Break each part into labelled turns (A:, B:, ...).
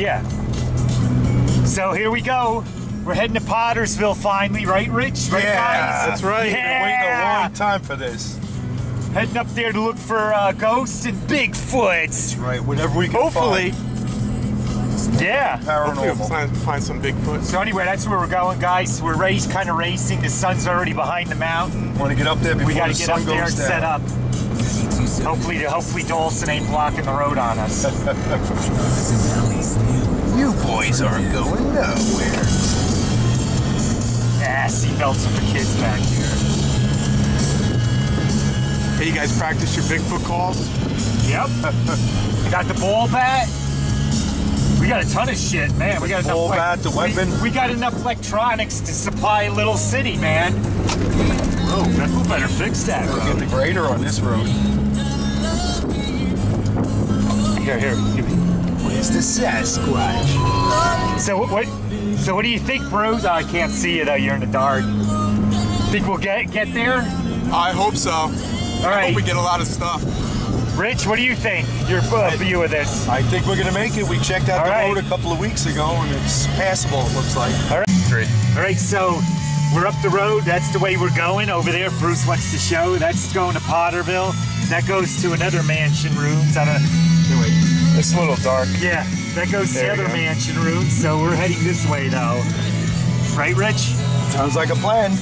A: yeah. So here we go. We're heading to Pottersville finally, right, Rich? Right, guys?
B: That's right. We've been waiting a long time for this.
A: Heading up there to look for uh, ghosts and Bigfoots.
B: Right, whatever we can
C: Hopefully,
A: Yeah.
B: find.
C: hopefully we'll
B: Paranormal.
C: find, find some Bigfoot.
A: So anyway, that's where we're going, guys. We're race, kind of racing. The sun's already behind the mountain.
B: Want to get up there before
A: We got
B: the
A: to get
B: sun
A: up there and
B: goes
A: set
B: down.
A: up. Hopefully, hopefully Dawson ain't blocking the road on us.
B: You boys aren't going nowhere.
A: ah, seatbelts are for kids back here.
C: Hey, you guys practice your Bigfoot calls?
A: Yep. we got the ball bat. We got a ton of shit, man. We got enough.
B: Ball
A: elec-
B: bat, the weapon.
A: We, got enough electronics to supply a Little City, man. Oh, we better fix that.
B: Get
A: road.
B: the grader on this road.
A: Here, here.
B: Where's the Sasquatch?
A: So what? So what do you think, bros? Oh, I can't see you though. You're in the dark. Think we'll get get there?
C: I hope so.
A: All
C: I
A: right,
C: hope we get a lot of stuff.
A: Rich. What do you think? Your uh, view of this?
B: I think we're gonna make it. We checked out
A: All
B: the
A: right.
B: road a couple of weeks ago, and it's passable. It looks like.
A: All right. All right, so we're up the road. That's the way we're going over there. Bruce wants to show. That's going to Potterville. That goes to another mansion rooms. I don't. Here, wait.
B: It's a little dark.
A: Yeah, that goes to
B: There
A: the other
B: go.
A: mansion rooms. So we're heading this way though. Right, Rich?
B: Sounds like a plan.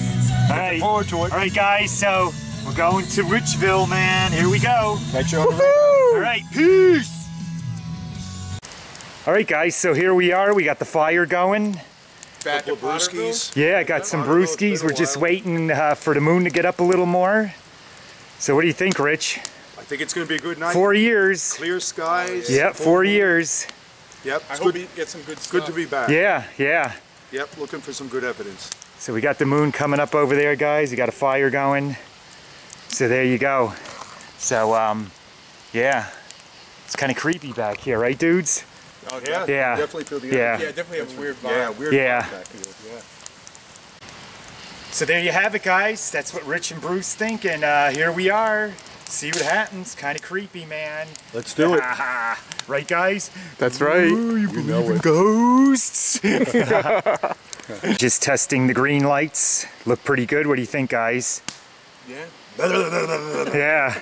A: All right.
B: forward to it.
A: All right, guys. So we're going to Richville, man. Here we go.
B: Catch you on the radar.
A: All right, peace. All right, guys. So here we are. We got the fire going.
C: Back
B: Couple of brewskis.
A: Yeah, I got some
B: Potterville,
A: brewskis. We're just waiting uh, for the moon to get up a little more. So what do you think, Rich?
B: I think it's gonna be a good night.
A: Four years.
B: Clear skies.
A: Yep,
B: full
A: four
B: moon.
A: years.
B: Yep.
C: I
B: It's
C: hope
B: good.
C: we get some good stuff.
B: Good to be back.
A: Yeah, yeah.
B: Yep. Looking for some good evidence.
A: So we got the moon coming up over there, guys. We got a fire going. So there you go. So, um, yeah. It's kind of creepy back here, right, dudes?
C: Oh,
B: Yeah.
A: Yeah.
B: Definitely feel the
A: Yeah.
C: Yeah, definitely have a weird vibe.
B: Yeah. Weird.
A: Yeah.
B: vibe back here. Yeah.
A: So there you have it, guys. That's what Rich and Bruce think, and uh, here we are. See what happens. Kind of creepy, man.
B: Let's do it.
A: right, guys?
C: That's right.
A: Ooh, you
B: You know
A: believe in
B: it.
A: ghosts? Just testing the green lights. Look pretty good. What do you think, guys?
C: Yeah.
A: Yeah,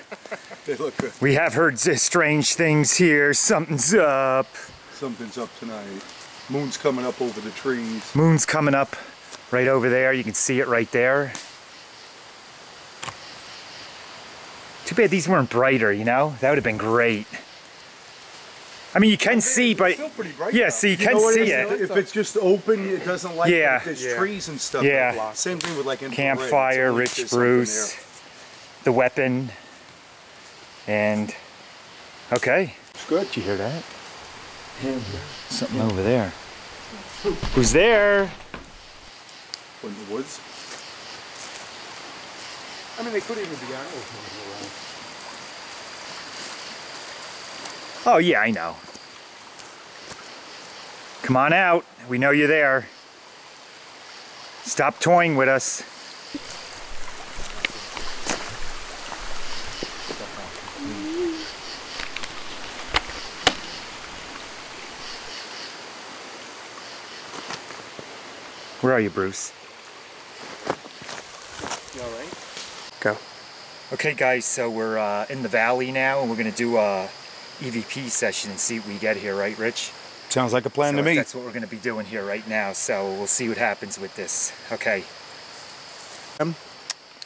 B: They look good.
A: we have heard strange things here. Something's up.
B: Something's up tonight. Moon's coming up over the trees.
A: Moon's coming up right over there. You can see it right there. Too bad these weren't brighter, you know? That would have been great. I mean, you can see, but
B: Still pretty bright.
A: yeah,
B: though.
A: so you
B: You
A: can see
B: is?
A: it.
B: If it's just open, it doesn't like
A: Yeah.
B: it. There's
C: Yeah.
B: trees and stuff.
A: Yeah.
B: block. Same thing with like infrared.
A: Campfire,
B: It's
A: Rich
B: there's
A: Bruce, the weapon, and okay.
B: It's good.
A: Did you hear that? Something over there. Who's there?
B: In the woods.
C: I mean, they could even be animals moving around.
A: Oh yeah, I know. Come on out. We know you're there. Stop toying with us. Where are you, Bruce?
C: You all right?
A: Go. Okay, guys, so we're uh, in the valley now, and we're gonna do a EVP session and see what we get here, right, Rich?
B: Sounds like a plan
A: So
B: to me.
A: That's what we're gonna be doing here right now. So we'll see what happens with this. Okay.
B: Um,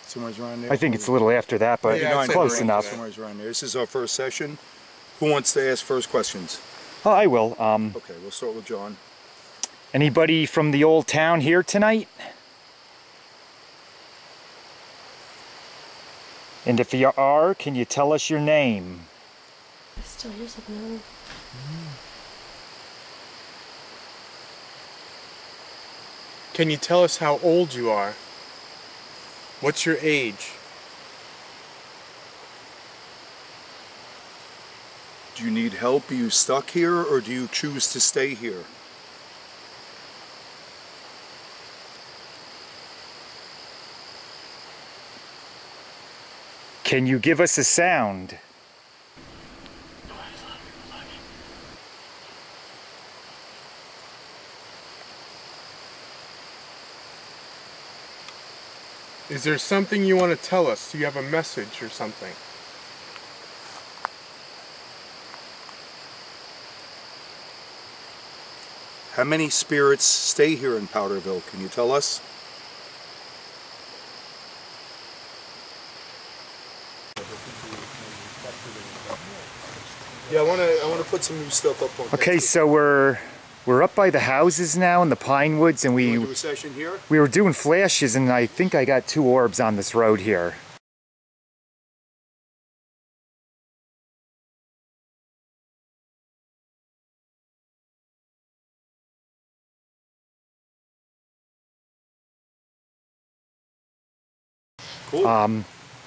B: Somewhere's around there.
A: I think it's a little after that, but
C: Yeah, I'd
A: close
C: around
A: enough.
B: Somewhere's around there. This is our first session. Who wants to ask first questions?
A: Oh, I will. Um,
B: Okay, we'll start with John.
A: Anybody from the old town here tonight? And if you are, can you tell us your name?
D: I still hear something.
C: Can you tell us how old you are? What's your age?
B: Do you need help? Are you stuck here or do you choose to stay here?
A: Can you give us a sound?
C: Is there something you want to tell us? Do you have a message or something?
B: How many spirits stay here in Potterville? Can you tell us? Yeah, I want to. I want to put some new stuff up on.
A: Okay, so we're we're up by the houses now in the pine woods, and
B: we
A: we
B: do a session here.
A: we were doing flashes, and I think I got two orbs on this road here.
B: Cool.
A: Um,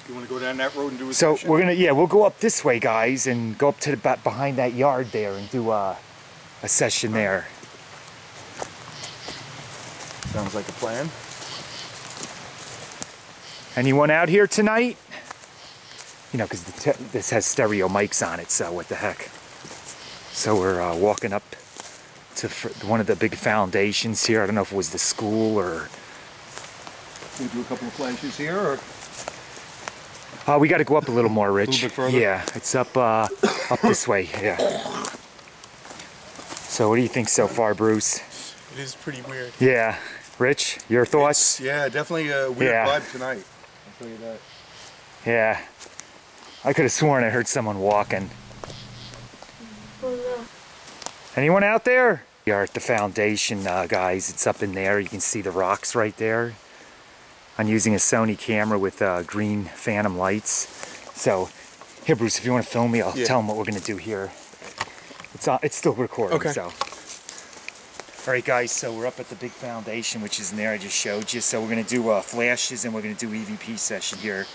B: you want to go down that road and do a
A: so we're gonna yeah we'll go up this way, guys, and go up to the back behind that yard there and do a a session there.
B: Sounds like a plan.
A: Anyone out here tonight? You know, because this has stereo mics on it, so what the heck. So we're uh, walking up to fr- one of the big foundations here. I don't know if it was the school or.
B: We'll do a couple of flashes here, or
A: Uh, we got to go up a little more, Rich.
B: bit further?
A: Yeah, it's up uh, up this way. Yeah. So what do you think so far, Bruce?
C: It is pretty weird.
A: Yeah, Rich, your thoughts?
B: yeah, definitely a weird
A: Yeah.
B: vibe tonight. I'll tell you that.
A: Yeah. I could have sworn I heard someone walking.
D: Oh.
A: Anyone out there? We are at the foundation, uh, guys. It's up in there. You can see the rocks right there. I'm using a Sony camera with uh, green phantom lights. So, here, Bruce, if you want to film me, I'll
C: Yeah.
A: tell them what we're going to do here. It's, on, it's still recording,
C: Okay.
A: so. All right, guys, so we're up at the big foundation, which is in there. I just showed you. So we're going to do uh, flashes and we're going to do EVP session here.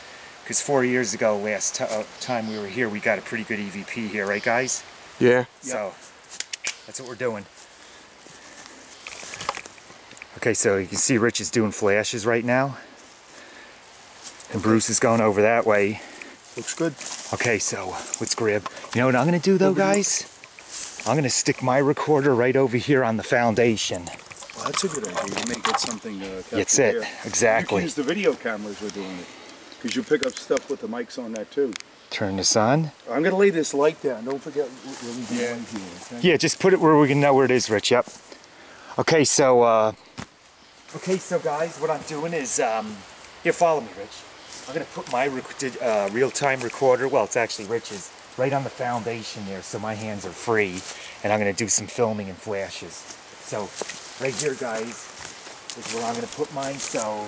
A: Because four years ago, last uh, time we were here, we got a pretty good EVP here, right, guys?
C: Yeah.
A: So that's what we're doing. Okay, so you can see Rich is doing flashes right now. And Bruce is going over that way.
B: Looks good.
A: Okay, so let's grab. You know what I'm gonna do though, guys? I'm gonna stick my recorder right over here on the foundation.
B: Well, that's a good idea. You may get something uh,
A: That's
B: captured
A: it,
B: there. You
A: exactly.
B: use the video cameras we're doing it. Because you pick up stuff with the mics on that too.
A: Turn this on.
B: I'm going to lay this light down. Don't forget do light here, okay?
A: Yeah, just put it where we can know where it is, Rich. Yep. Okay, so uh, okay, so guys, what I'm doing is um, here, follow me, Rich. I'm gonna put my uh, real-time recorder. Well, it's actually Rich's right on the foundation there, so my hands are free, and I'm gonna do some filming and flashes. So right here, guys, is where I'm gonna put mine. So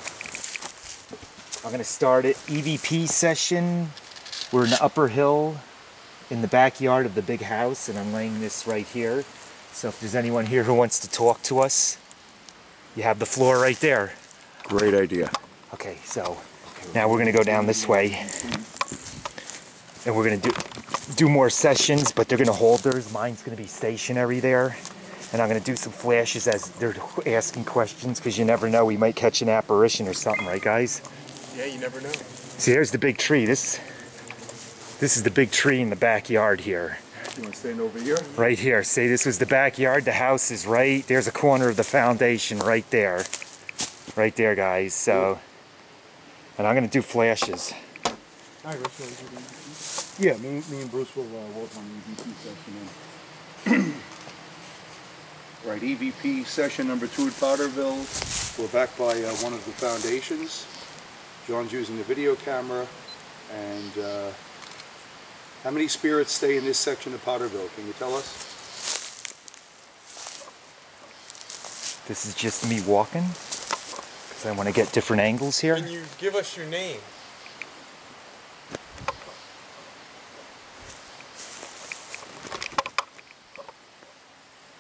A: I'm gonna start it EVP session. We're in the upper hill in the backyard of the big house, and I'm laying this right here. So if there's anyone here who wants to talk to us, you have the floor right there.
B: Great idea.
A: Okay, so now we're gonna go down this way, and we're gonna do do more sessions, but they're gonna hold theirs. Mine's gonna be stationary there, and I'm gonna do some flashes as they're asking questions, because you never know, we might catch an apparition or something, right, guys?
C: Yeah, you never know.
A: See, there's the big tree. This this is the big tree in the backyard here.
B: You want to stand over here?
A: Right here. See, this was the backyard. The house is right. There's a corner of the foundation right there. Right there, guys. So, and I'm going to do flashes.
C: All right, Rich, what did you do?
B: Yeah, me, me and Bruce will uh, work on the EVP session. then. right, EVP session number two at Potterville. We're back by uh, one of the foundations. John's using the video camera. And uh, how many spirits stay in this section of Potterville? Can you tell us?
A: This is just me walking because I want to get different angles here.
C: Can you give us your name?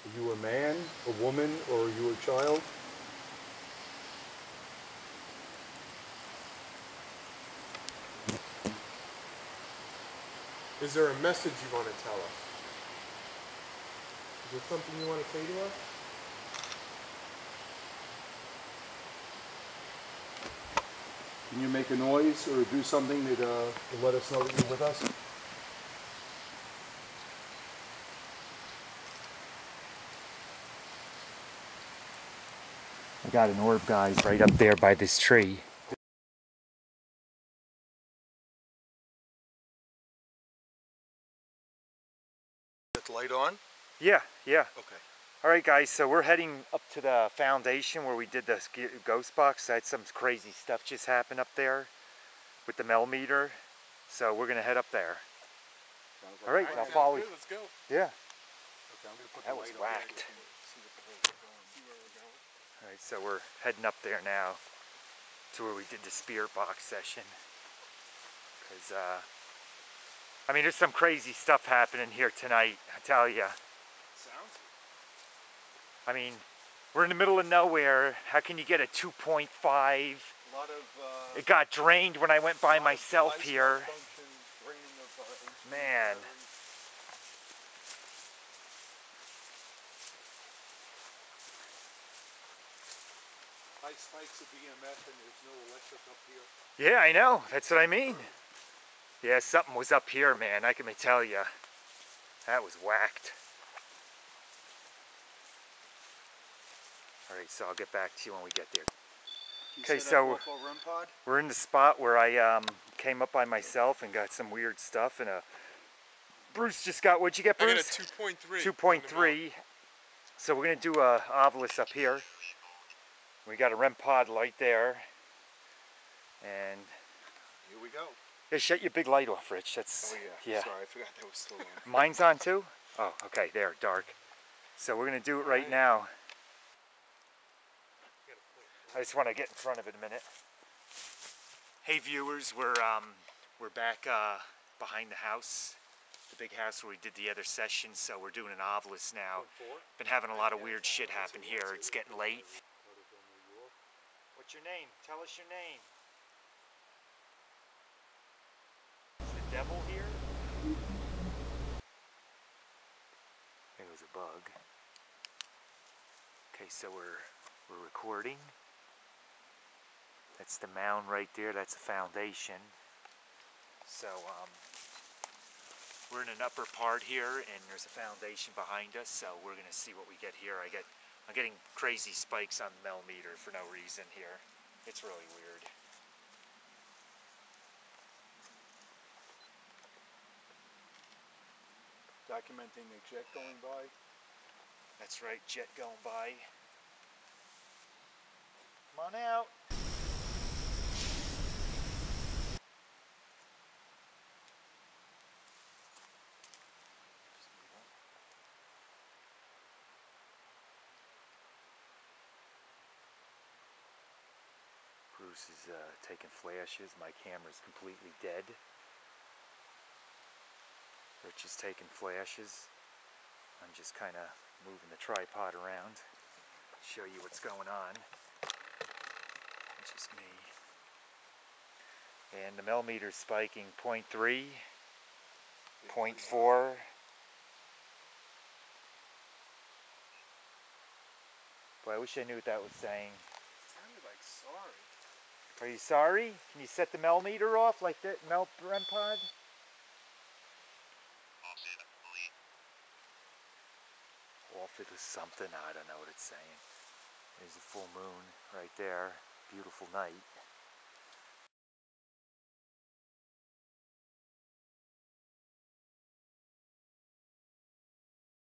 B: Are you a man, a woman, or are you a child?
C: Is there a message you want to tell us? Is there something you want to say to us?
B: Can you make a noise or do something that, uh, will let us know that you're with us?
A: I got an orb, guys, right up there by this tree.
B: Is the light on?
A: Yeah, yeah.
B: Okay.
A: All right, guys, so we're heading up to the foundation where we did the ghost box. I had some crazy stuff just happen up there with the mel meter. So we're gonna head up there. All right, I'll follow you.
C: Let's go.
A: Yeah.
B: Okay, I'm gonna put
A: That
B: the
A: was
B: light on there
A: whacked.
B: so you can see what the hell is going on.
C: See where we're?
A: All right, so we're heading up there now to where we did the spirit box session. Cause, uh, I mean, there's some crazy stuff happening here tonight. I tell ya. I mean, we're in the middle of nowhere. How can you get a 2.5?
B: A lot of, uh.
A: It got drained when I went by myself here.
B: of, uh,
A: Man.
B: High spikes of EMF and there's no electric up here.
A: Yeah, I know. That's what I mean. Yeah, something was up here, man. I can tell you. That was whacked. All right, so I'll get back to you when we get there. Okay, so-
B: off pod?
A: We're in the spot where I um, came up by myself and got some weird stuff. And uh, Bruce just got, what'd you get,
C: I got a
A: Bruce?
C: 2.3.
A: 2.3. So we're gonna do a obelisk up here. We got a REM pod light there. And
B: Here we go.
A: yeah, shut your big light off, Rich. That's
B: Oh yeah,
A: yeah.
B: sorry, I forgot that was still on.
A: Mine's on too? Oh, okay, there, dark. So we're gonna do it right now. I just want to get in front of it a minute. Hey viewers, we're um we're back uh, behind the house, the big house where we did the other session. So we're doing an obelisk now. Been having a lot of weird shit happen here. It's getting late. What's your name? Tell us your name. Is the devil here? There was a bug. Okay, so we're we're recording. That's the mound right there. That's the foundation. So um, we're in an upper part here, and there's a foundation behind us. So we're gonna see what we get here. I get I'm getting crazy spikes on the mel meter for no reason here. It's really weird.
B: Documenting the jet going by.
A: That's right, jet going by. Come on out. Bruce is uh, taking flashes. My camera's completely dead. Rich is taking flashes. I'm just kind of moving the tripod around, show you what's going on. It's just me. And the mel meter spiking 0.3, 0.4. Boy, I wish I knew what that was saying.
C: sounded like sorry.
A: Are you sorry? Can you set the mel meter off like that mel REM pod? Off it is something, I don't know what it's saying. There's a full moon right there. Beautiful night.